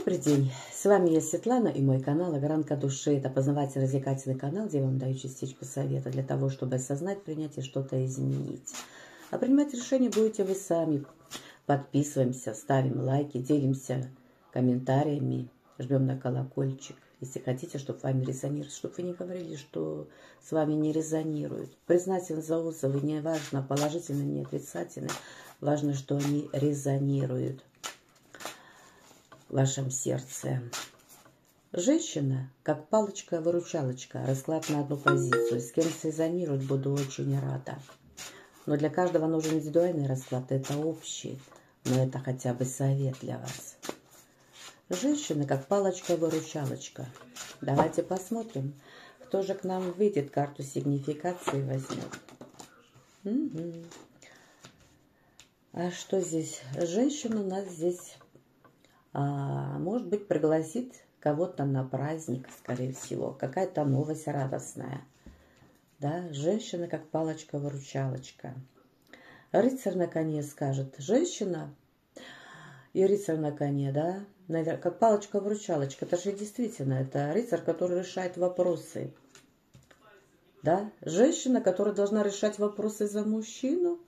Добрый день, с вами я Светлана и мой канал Огранка Души. Это познавательно-развлекательный канал, где я вам даю частичку совета для того, чтобы осознать, принять и что-то изменить. А принимать решение будете вы сами. Подписываемся, ставим лайки, делимся комментариями, жмем на колокольчик. Если хотите, чтобы вами резонировать, чтобы вы не говорили, что с вами не резонируют. Признательны за отзывы, не важно, положительно, не отрицательно. Важно, что они резонируют в вашем сердце. Женщина, как палочка-выручалочка, расклад на одну позицию. С кем срезонировать буду очень рада. Но для каждого нужен индивидуальный расклад, это общий. Но это хотя бы совет для вас. Женщина, как палочка-выручалочка. Давайте посмотрим, кто же к нам выйдет, карту сигнификации возьмет. Угу. А что здесь? Женщина у нас здесь а, может быть, пригласит кого-то на праздник, скорее всего. Какая-то новость радостная. Да, женщина как палочка-выручалочка. Рыцарь на коне скажет, женщина и рыцарь на коне, да, как палочка-выручалочка. Это же действительно, это рыцарь, который решает вопросы. Да, женщина, которая должна решать вопросы за мужчину,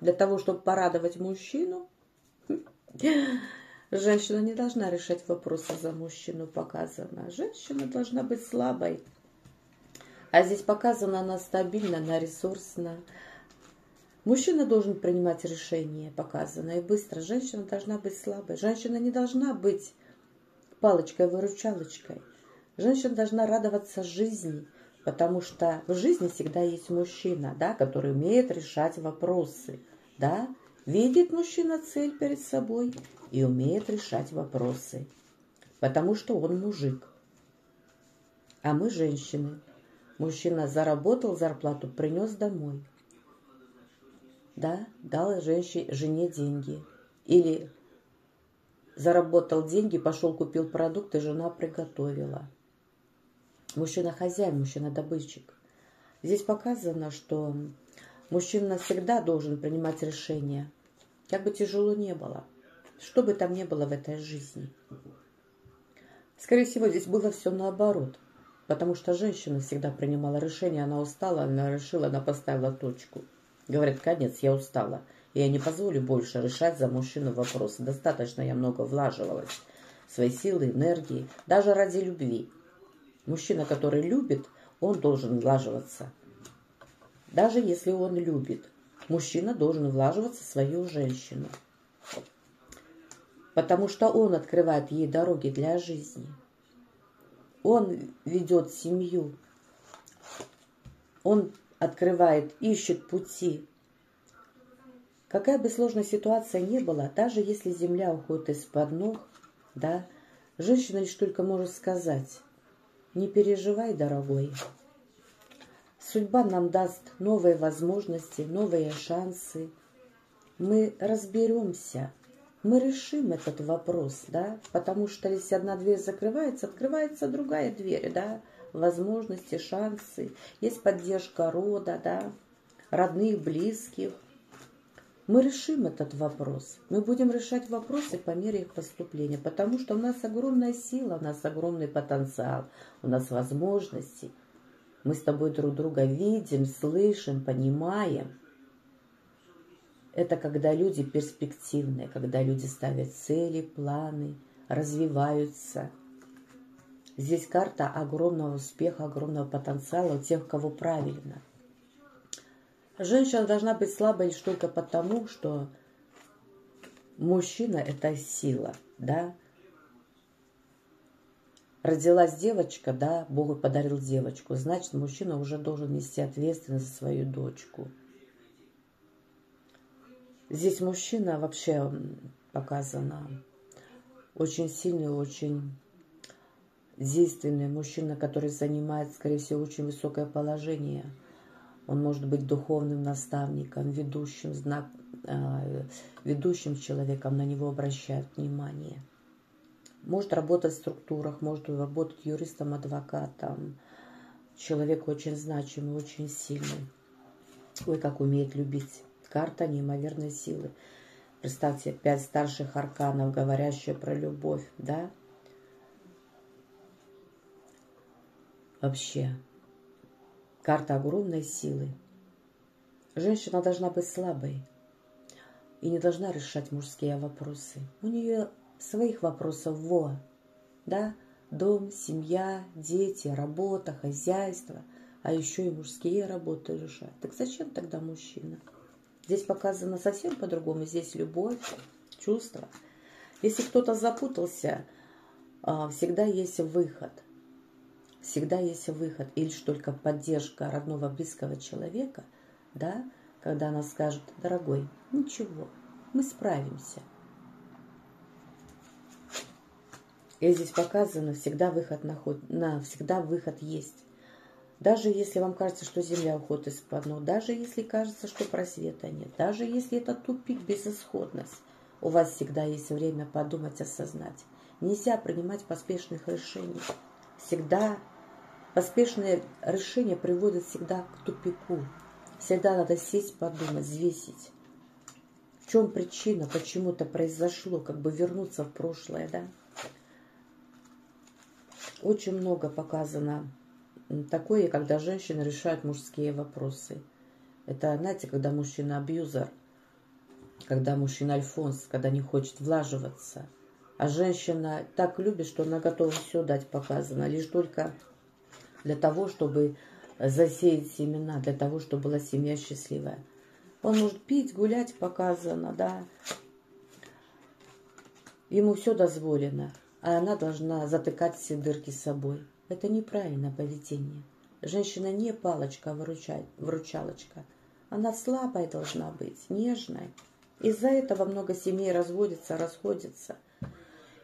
для того, чтобы порадовать мужчину. Женщина не должна решать вопросы за мужчину, показано. Женщина должна быть слабой. А здесь показано она стабильна, она ресурсна. Мужчина должен принимать решения, показано, и быстро. Женщина должна быть слабой. Женщина не должна быть палочкой-выручалочкой. Женщина должна радоваться жизни, потому что в жизни всегда есть мужчина, да, который умеет решать вопросы, да, видит мужчина цель перед собой и умеет решать вопросы, потому что он мужик. А мы женщины. Мужчина заработал зарплату, принес домой. Да, дал женщине, жене деньги. Или заработал деньги, пошел купил продукты, жена приготовила. Мужчина хозяин, мужчина добытчик. Здесь показано, что мужчина всегда должен принимать решения, как бы тяжело не было – что бы там ни было в этой жизни. Скорее всего, здесь было все наоборот, потому что женщина всегда принимала решение, она устала, она решила, она поставила точку. Говорит, конец, я устала, я не позволю больше решать за мужчину вопросы. Достаточно я много влаживалась, свои силы, энергии, даже ради любви. Мужчина, который любит, он должен влаживаться. Даже если он любит, мужчина должен влаживаться в свою женщину потому что он открывает ей дороги для жизни. Он ведет семью. Он открывает, ищет пути. Какая бы сложная ситуация ни была, даже если земля уходит из-под ног, да, женщина лишь только может сказать, не переживай, дорогой. Судьба нам даст новые возможности, новые шансы. Мы разберемся – мы решим этот вопрос, да, потому что если одна дверь закрывается, открывается другая дверь, да, возможности, шансы, есть поддержка рода, да, родных, близких. Мы решим этот вопрос. Мы будем решать вопросы по мере их поступления, потому что у нас огромная сила, у нас огромный потенциал, у нас возможности. Мы с тобой друг друга видим, слышим, понимаем – это когда люди перспективные, когда люди ставят цели, планы, развиваются. Здесь карта огромного успеха, огромного потенциала у тех, кого правильно. Женщина должна быть слабой лишь только потому, что мужчина – это сила, да. Родилась девочка, да, Бог подарил девочку, значит, мужчина уже должен нести ответственность за свою дочку – Здесь мужчина вообще показано очень сильный, очень действенный мужчина, который занимает, скорее всего, очень высокое положение. Он может быть духовным наставником, ведущим, знак, э, ведущим человеком, на него обращают внимание. Может работать в структурах, может работать юристом, адвокатом. Человек очень значимый, очень сильный. Ой, как умеет любить. Карта неимоверной силы. Представьте, пять старших арканов, говорящие про любовь, да? Вообще, карта огромной силы. Женщина должна быть слабой и не должна решать мужские вопросы. У нее своих вопросов во, да, дом, семья, дети, работа, хозяйство, а еще и мужские работы решать. Так зачем тогда мужчина? Здесь показано совсем по-другому. Здесь любовь, чувства. Если кто-то запутался, а, всегда есть выход. Всегда есть выход. И лишь только поддержка родного, близкого человека, да, когда она скажет, дорогой, ничего, мы справимся. И здесь показано, всегда выход, наход... на, всегда выход есть. Даже если вам кажется, что земля уходит из-под ног, даже если кажется, что просвета нет, даже если это тупик, безысходность, у вас всегда есть время подумать, осознать. Нельзя принимать поспешных решений. Всегда поспешные решения приводят всегда к тупику. Всегда надо сесть, подумать, взвесить. В чем причина, почему это произошло, как бы вернуться в прошлое, да? Очень много показано такое, когда женщины решают мужские вопросы. Это, знаете, когда мужчина абьюзер, когда мужчина альфонс, когда не хочет влаживаться. А женщина так любит, что она готова все дать показано, лишь только для того, чтобы засеять семена, для того, чтобы была семья счастливая. Он может пить, гулять, показано, да. Ему все дозволено, а она должна затыкать все дырки собой. Это неправильное поведение. Женщина не палочка, а. Она слабая должна быть, нежная. Из-за этого много семей разводятся, расходятся.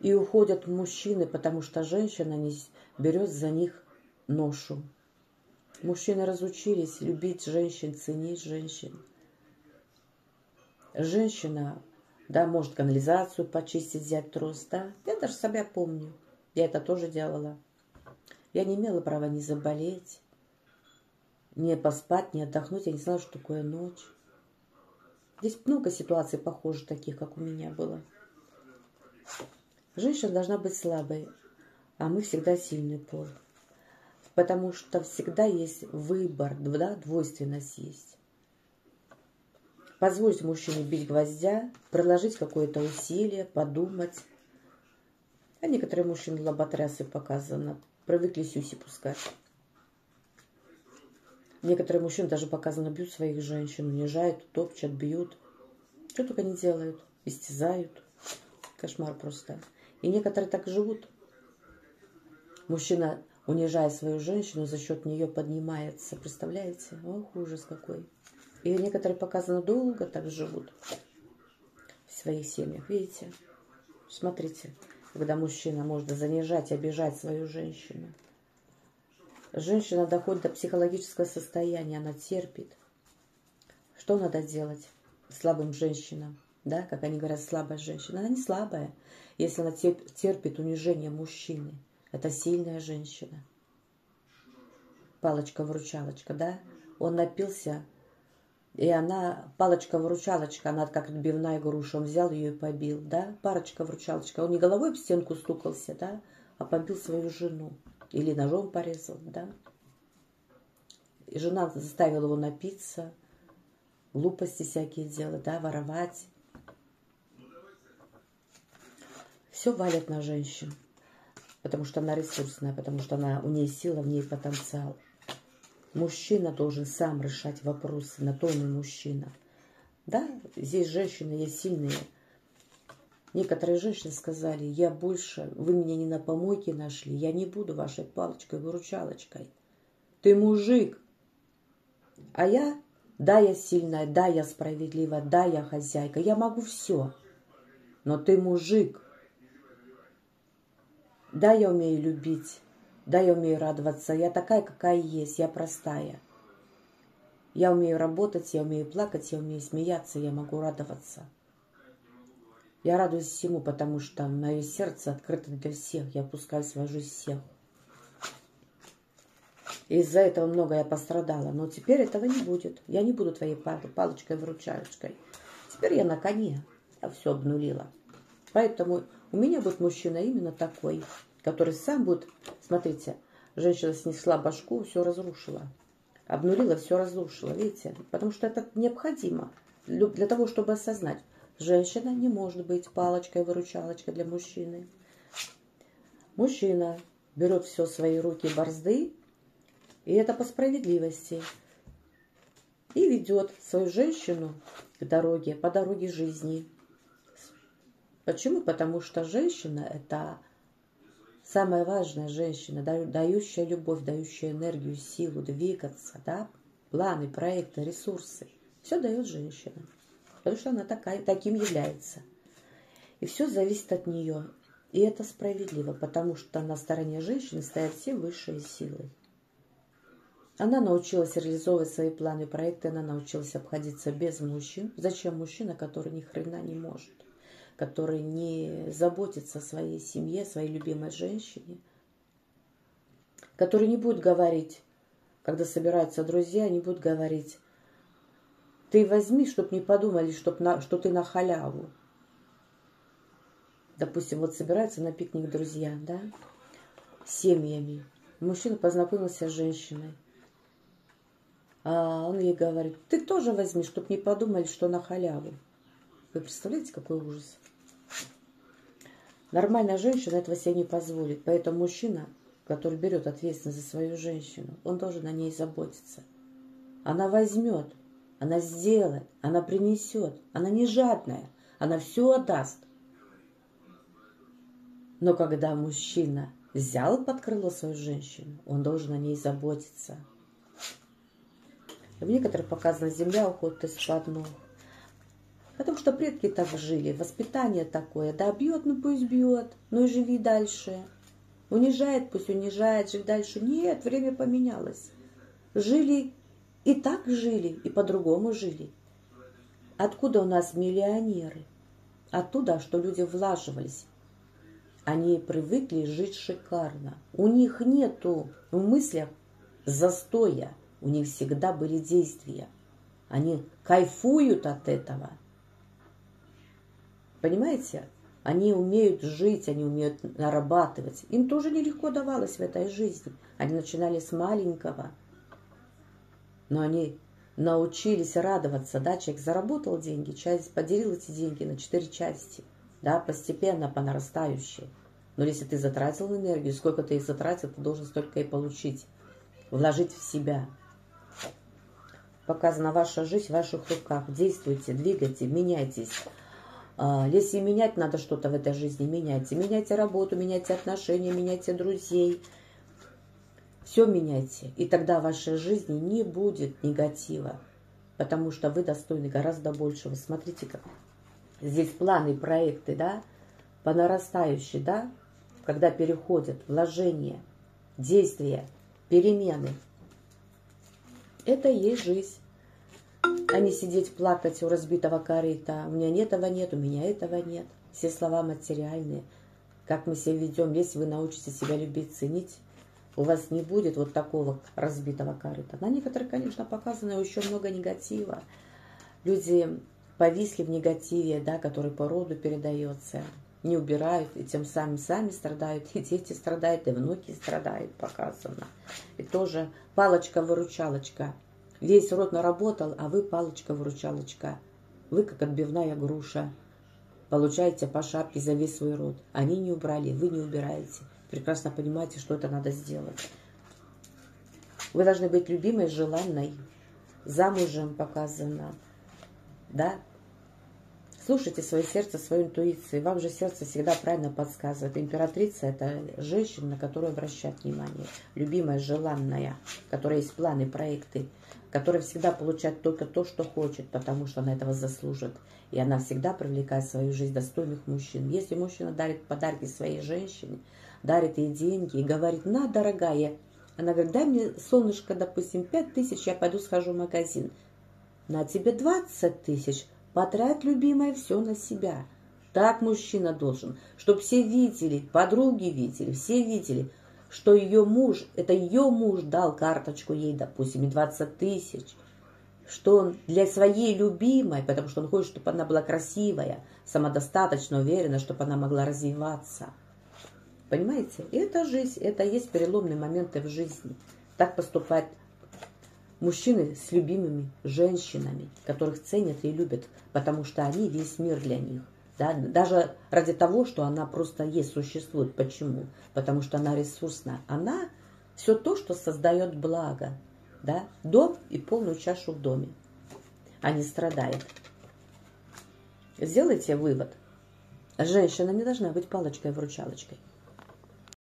И уходят мужчины, потому что женщина не берет за них ношу. Мужчины разучились любить женщин, ценить женщин. Женщина, да, может канализацию почистить, взять трос, да. Я даже себя помню. Я это тоже делала. Я не имела права не заболеть, не поспать, не отдохнуть. Я не знала, что такое ночь. Здесь много ситуаций похожих таких, как у меня было. Женщина должна быть слабой, а мы всегда сильный пол. Потому что всегда есть выбор, да, двойственность есть. Позвольте мужчине бить гвоздя, приложить какое-то усилие, подумать. А некоторые мужчины лоботрясы показано, привыкли сюси пускать. Некоторые мужчины даже показано бьют своих женщин, унижают, топчат, бьют. Что только не делают. Истязают. Кошмар просто. И некоторые так живут. Мужчина, унижая свою женщину, за счет нее поднимается. Представляете? Ох, ужас какой. И некоторые показано долго так живут в своих семьях. Видите? Смотрите когда мужчина может занижать, обижать свою женщину. Женщина доходит до психологического состояния, она терпит. Что надо делать слабым женщинам? Да, как они говорят, слабая женщина. Она не слабая, если она терпит унижение мужчины. Это сильная женщина. Палочка-вручалочка, да? Он напился, и она, палочка-выручалочка, она как отбивная груша, он взял ее и побил, да, парочка-выручалочка. Он не головой об стенку стукался, да, а побил свою жену. Или ножом порезал, да. И жена заставила его напиться, глупости всякие делать, да, воровать. Все валят на женщин, потому что она ресурсная, потому что она, у нее сила, в ней потенциал. Мужчина должен сам решать вопросы, на то он мужчина. Да, здесь женщины есть сильные. Некоторые женщины сказали, я больше, вы меня не на помойке нашли, я не буду вашей палочкой-выручалочкой. Ты мужик. А я, да, я сильная, да, я справедливая, да, я хозяйка, я могу все. Но ты мужик. Да, я умею любить, да, я умею радоваться. Я такая, какая есть. Я простая. Я умею работать, я умею плакать, я умею смеяться, я могу радоваться. Я радуюсь всему, потому что мое сердце открыто для всех. Я пускаю свою жизнь всех. Из-за этого много я пострадала. Но теперь этого не будет. Я не буду твоей палочкой-выручалочкой. Теперь я на коне. Я все обнулила. Поэтому у меня будет мужчина именно такой который сам будет... Смотрите, женщина снесла башку, все разрушила. Обнулила, все разрушила, видите? Потому что это необходимо для того, чтобы осознать. Женщина не может быть палочкой-выручалочкой для мужчины. Мужчина берет все свои руки борзды, и это по справедливости, и ведет свою женщину к дороге, по дороге жизни. Почему? Потому что женщина – это самая важная женщина, дающая любовь, дающая энергию, силу двигаться, да? планы, проекты, ресурсы. Все дает женщина, потому что она такая, таким является. И все зависит от нее. И это справедливо, потому что на стороне женщины стоят все высшие силы. Она научилась реализовывать свои планы и проекты, она научилась обходиться без мужчин. Зачем мужчина, который ни хрена не может, который не заботится о своей семье, своей любимой женщине, который не будет говорить, когда собираются друзья, не будет говорить, ты возьми, чтоб не подумали, чтоб на, что ты на халяву. Допустим, вот собираются на пикник друзья, да, семьями. Мужчина познакомился с женщиной. А он ей говорит, ты тоже возьми, чтоб не подумали, что на халяву. Вы представляете, какой ужас? Нормальная женщина этого себе не позволит. Поэтому мужчина, который берет ответственность за свою женщину, он должен о ней заботиться. Она возьмет, она сделает, она принесет. Она не жадная, она все отдаст. Но когда мужчина взял под крыло свою женщину, он должен о ней заботиться – в некоторых показана земля уходит из-под ног. Потому что предки так жили, воспитание такое. Да, бьет, ну пусть бьет, ну и живи дальше. Унижает, пусть унижает, живи дальше. Нет, время поменялось. Жили и так жили, и по-другому жили. Откуда у нас миллионеры? Оттуда, что люди влаживались. Они привыкли жить шикарно. У них нету в мыслях застоя. У них всегда были действия. Они кайфуют от этого. Понимаете? Они умеют жить, они умеют нарабатывать. Им тоже нелегко давалось в этой жизни. Они начинали с маленького. Но они научились радоваться. Да? Человек заработал деньги, часть поделил эти деньги на четыре части. Да, постепенно, по нарастающей. Но если ты затратил энергию, сколько ты их затратил, ты должен столько и получить. Вложить в себя – показана ваша жизнь в ваших руках. Действуйте, двигайте, меняйтесь. А, если менять надо что-то в этой жизни, меняйте. Меняйте работу, меняйте отношения, меняйте друзей. Все меняйте. И тогда в вашей жизни не будет негатива. Потому что вы достойны гораздо большего. Смотрите, как здесь планы, проекты, да, по нарастающей, да, когда переходят вложения, действия, перемены – это есть жизнь. А не сидеть плакать у разбитого корыта. У меня этого нет, у меня этого нет. Все слова материальные. Как мы себя ведем, если вы научитесь себя любить, ценить, у вас не будет вот такого разбитого корыта. На некоторых, конечно, показано еще много негатива. Люди повисли в негативе, да, который по роду передается, не убирают, и тем самым сами страдают, и дети страдают, и внуки страдают, показано. И тоже палочка-выручалочка. Весь рот наработал, а вы палочка-выручалочка. Вы как отбивная груша. Получаете по шапке за весь свой рот. Они не убрали, вы не убираете. Прекрасно понимаете, что это надо сделать. Вы должны быть любимой, желанной. Замужем показано. Да, Слушайте свое сердце, свою интуицию. Вам же сердце всегда правильно подсказывает. Императрица – это женщина, на которую обращать внимание. Любимая, желанная, которая есть планы, проекты, которая всегда получает только то, что хочет, потому что она этого заслужит. И она всегда привлекает в свою жизнь достойных мужчин. Если мужчина дарит подарки своей женщине, дарит ей деньги и говорит, на, дорогая, она говорит, дай мне, солнышко, допустим, 5 тысяч, я пойду схожу в магазин. На тебе 20 тысяч – Потрать, любимая, все на себя. Так мужчина должен, чтобы все видели, подруги видели, все видели, что ее муж, это ее муж дал карточку ей, допустим, 20 тысяч, что он для своей любимой, потому что он хочет, чтобы она была красивая, самодостаточно уверена, чтобы она могла развиваться. Понимаете? И это жизнь, это есть переломные моменты в жизни. Так поступают мужчины с любимыми женщинами, которых ценят и любят, потому что они весь мир для них. Да? Даже ради того, что она просто есть, существует. Почему? Потому что она ресурсна. Она все то, что создает благо. Да? Дом и полную чашу в доме. А не страдает. Сделайте вывод. Женщина не должна быть палочкой-вручалочкой.